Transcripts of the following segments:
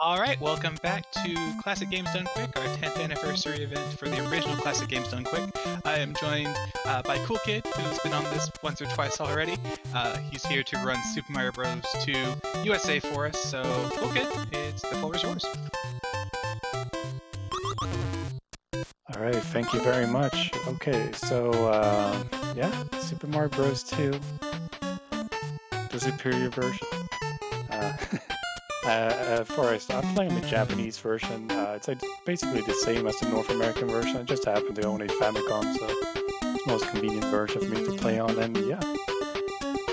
All right, welcome back to Classic Games Done Quick, our 10th anniversary event for the original Classic Games Done Quick. I am joined uh, by Coolkid, who's been on this once or twice already. Uh, he's here to run Super Mario Bros. 2 USA for us, so Coolkid, it's the floor is yours. All right, thank you very much. Okay, so uh, yeah, Super Mario Bros. 2, the superior version. Uh, uh, uh, I'm playing the Japanese version. Uh, it's basically the same as the North American version. I just happen to own a Famicom, so it's the most convenient version for me to play on. And yeah,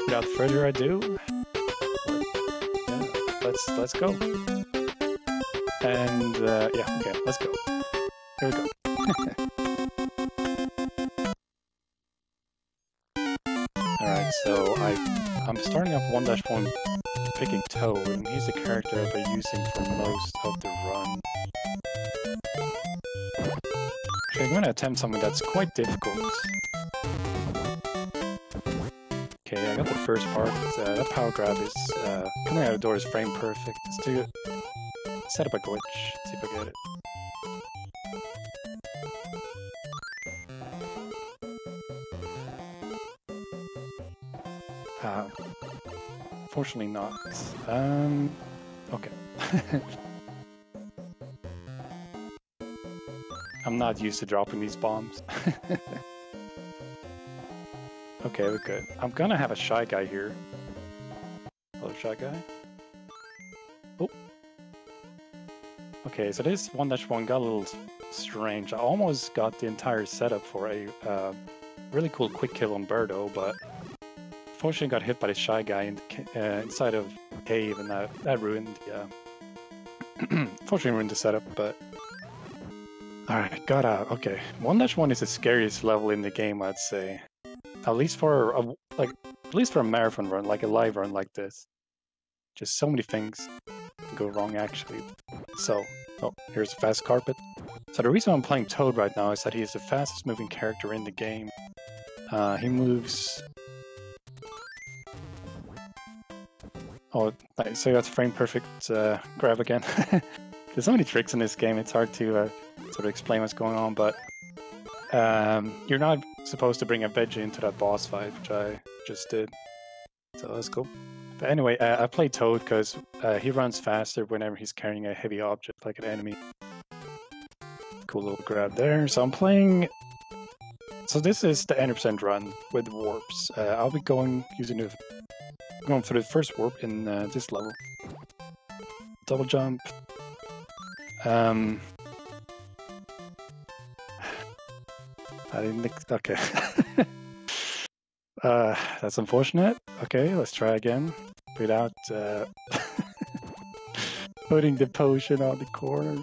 without further ado, yeah, let's let's go. And uh, yeah, okay, let's go. Here we go. Starting off 1-1 picking Toad, and he's the character I'll be using for most of the run. Okay, I'm going to attempt something that's quite difficult. Okay, I got the first part. Uh, that power grab is uh, coming out of the door is frame perfect. Let's do it. Set up a glitch, see if I get it. Uh, fortunately not. Um, okay. I'm not used to dropping these bombs. okay, we're good. I'm gonna have a Shy Guy here. Hello, Shy Guy. Oh. Okay, so this 1-1 got a little strange. I almost got the entire setup for a uh, really cool quick kill on Birdo, but Fortunately, got hit by the shy guy in the, uh, inside of a cave, and that that ruined the. Uh, fortunately, ruined the setup, but. Alright, got out. Okay. 1 1 is the scariest level in the game, I'd say. At least for a, like, at least for a marathon run, like a live run like this. Just so many things go wrong, actually. So, oh, here's a fast carpet. So the reason I'm playing Toad right now is that he is the fastest moving character in the game. Uh, he moves Oh, so that's frame perfect uh, grab again. There's so many tricks in this game, it's hard to uh, sort of explain what's going on, but um, you're not supposed to bring a veggie into that boss fight, which I just did. So that's cool. But anyway, uh, I play Toad because uh, he runs faster whenever he's carrying a heavy object like an enemy. Cool little grab there. So I'm playing... So this is the 100% run with warps. Uh, I'll be going using the going for the first warp in uh, this level. Double jump. Um, I didn't. Okay. uh, that's unfortunate. Okay, let's try again without uh, putting the potion on the corner.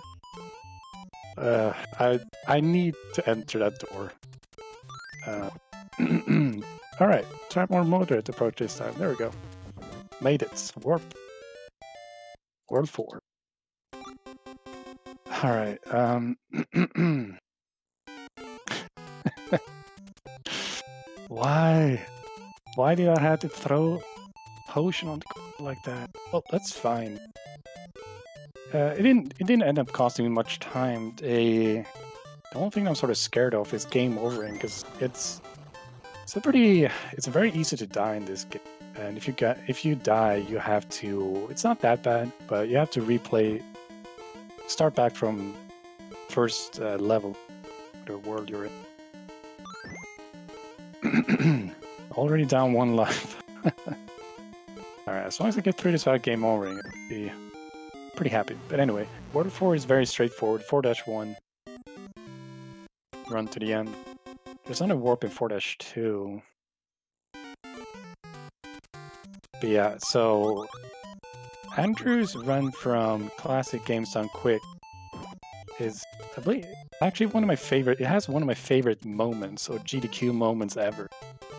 Uh, I I need to enter that door. Uh, all right, try more moderate approach this time. There we go. Made it. Warp. World 4. Alright, um... Why? Why did I have to throw potion on the like that? Well, that's fine. Uh, it didn't. It didn't end up costing me much time. A, the only thing I'm sort of scared of is game overing because it's it's a pretty. It's very easy to die in this game and if you get if you die you have to it's not that bad but you have to replay start back from first uh, level the world you're in. Already down one life. All right as long as i get through this without game over i'll be pretty happy. But anyway world 4 is very straightforward 4-1 run to the end there's not a warp in 4-2 But yeah, so Andrew's run from classic games done quick is I believe actually one of my favorite it has one of my favorite moments or GDQ moments ever.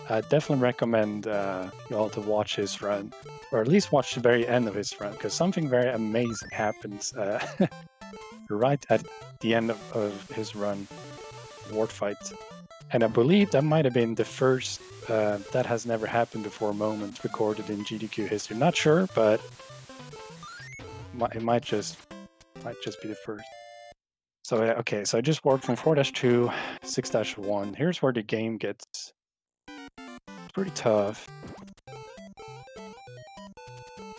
I definitely recommend uh, you all to watch his run, or at least watch the very end of his run, because something very amazing happens uh, right at the end of, of his run, Wart Fight. And I believe that might have been the first uh, that has never happened before moment recorded in GDQ history. Not sure, but it might just might just be the first. So okay, so I just worked from 4-2, 6-1. Here's where the game gets pretty tough.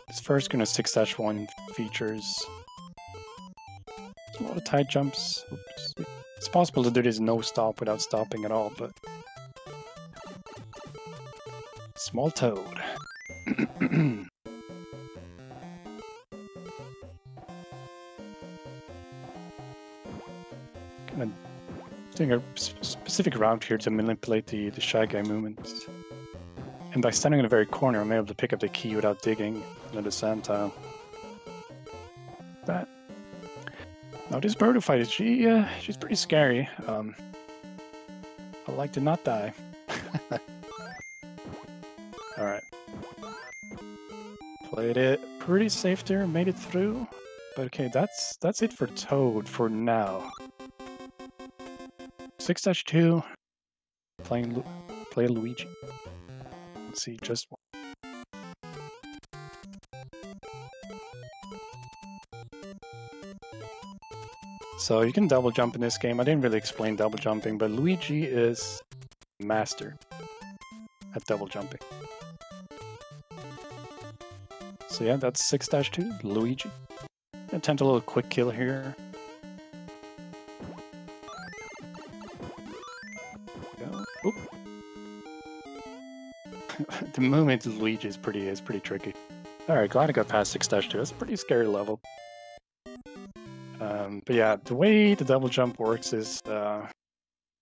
This first gonna 6-1 features a lot of tight jumps. Oops. It's possible to do this no stop without stopping at all, but small toad. kind of doing a specific route here to manipulate the, the Shy Guy movements. And by standing in the very corner, I'm able to pick up the key without digging into the sand tile. But now this bird fight, she uh, she's pretty scary. Um, I like to not die. All right. Played it pretty safe there, made it through. But okay, that's that's it for Toad for now. 6-2, playing Lu play Luigi. Let's see, just one. So you can double jump in this game. I didn't really explain double jumping, but Luigi is master at double jumping. So yeah, that's 6-2, Luigi. Attempt a little quick kill here. The movement to Luigi is pretty is pretty tricky. Alright, glad I got past 6 2. It's a pretty scary level. Um, but yeah, the way the double jump works is uh,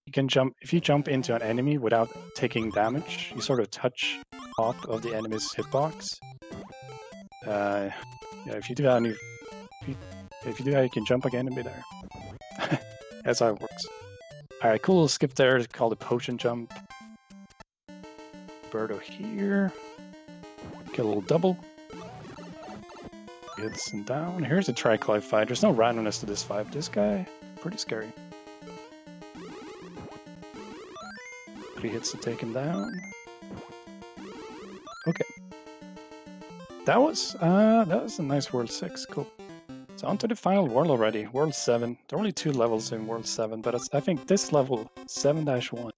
you can jump if you jump into an enemy without taking damage, you sort of touch top of the enemy's hitbox. Uh, yeah, if you do that, you, if, you, if you do that, you can jump again and be there. That's how it works. Alright, cool skip there. It's called a potion jump. Birdo here. Get a little double. And down. Here's a Tryclyde fight. There's no randomness to this fight. This guy, pretty scary. Three hits to take him down. Okay. That was uh that was a nice World 6. Cool. So on to the final world already. World 7. There are only two levels in World 7, but it's I think this level, 7-1,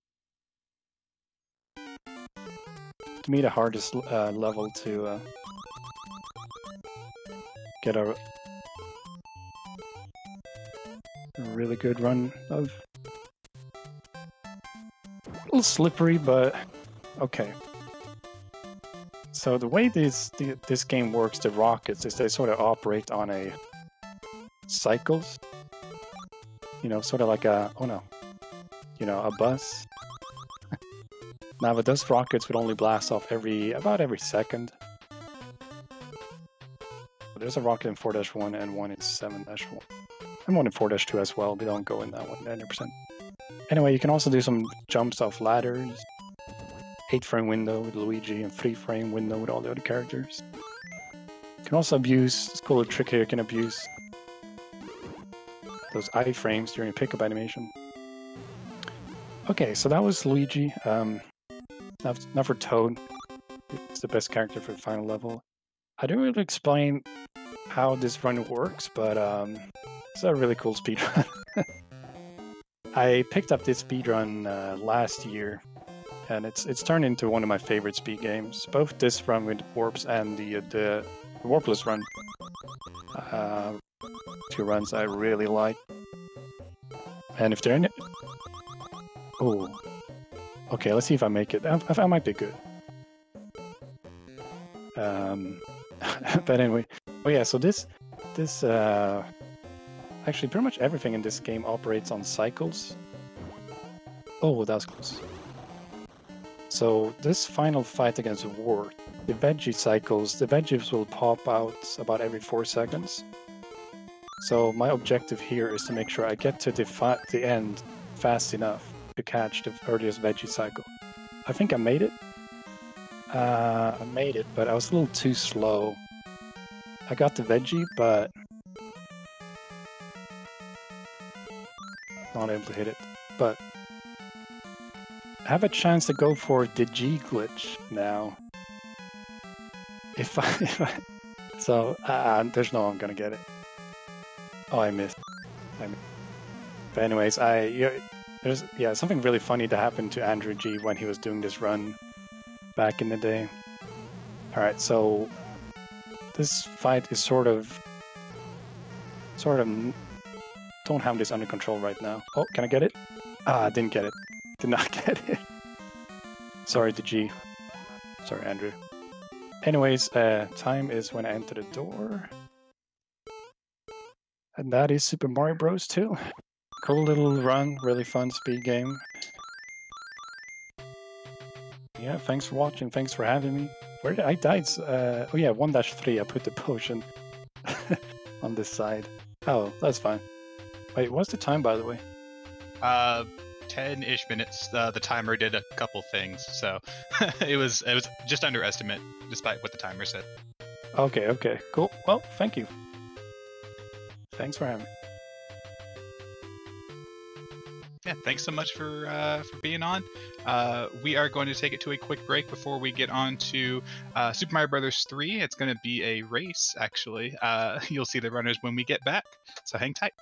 to me the hardest uh, level to uh, get a, really good run of. A little slippery, but okay. So the way this the, this game works, the rockets, is they sort of operate on a cycles. You know, sort of like a oh no, you know, a bus. now, but those rockets would only blast off every about every second. There's a rocket in 4-1 and one in 7-1. And one in 4-2 as well, We don't go in that one 90%. Anyway, you can also do some jumps off ladders. 8-frame window with Luigi and 3-frame window with all the other characters. You can also abuse, it's cool trick here, you can abuse those iframes during a pickup animation. Okay, so that was Luigi. Um, now, now for Toad. It's the best character for the final level. I didn't really explain how this run works, but um, it's a really cool speed run. I picked up this speed run uh, last year, and it's it's turned into one of my favorite speed games. Both this run with warps and the uh, the warpless run, uh, two runs I really like. And if they're in it, oh, okay. Let's see if I make it. I, I might be good. Um, but anyway, Oh yeah, so this this uh, actually pretty much everything in this game operates on cycles. Oh, that was close. So this final fight against Wart, the veggie cycles, the veggies will pop out about every four seconds. So my objective here is to make sure I get to the, the end fast enough to catch the earliest veggie cycle. I think I made it. Uh, I made it, but I was a little too slow I got the veggie, but not able to hit it. But I have a chance to go for the G glitch now. If I, if I so uh, there's no I'm gonna get it. Oh, I missed. I missed. But anyways, I yeah, there's yeah something really funny to happen to Andrew G when he was doing this run back in the day. All right, so this fight is sort of sort of don't have this under control right now. Oh, can I get it? Ah, didn't get it. Did not get it. Sorry to G. Sorry, Andrew. Anyways, uh, time is when I enter the door. And that is Super Mario Bros. 2. Cool little run, really fun speed game. Yeah, thanks for watching, thanks for having me. Where did I died? Uh, oh yeah, one dash three. I put the potion on this side. Oh, that's fine. Wait, what's the time by the way? Uh, 10-ish minutes. Uh, the timer did a couple things, so it was it was just underestimate, despite what the timer said. Okay, okay, cool. Well, thank you. Thanks for having me. Thanks so much for uh, for being on. Uh, we are going to take it to a quick break before we get on to uh, Super Mario Brothers 3. It's going to be a race, actually. Uh, you'll see the runners when we get back, so hang tight.